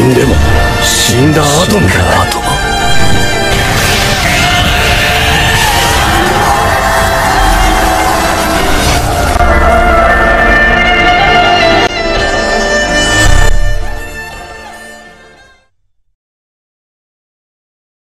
死んでも死んだ後もか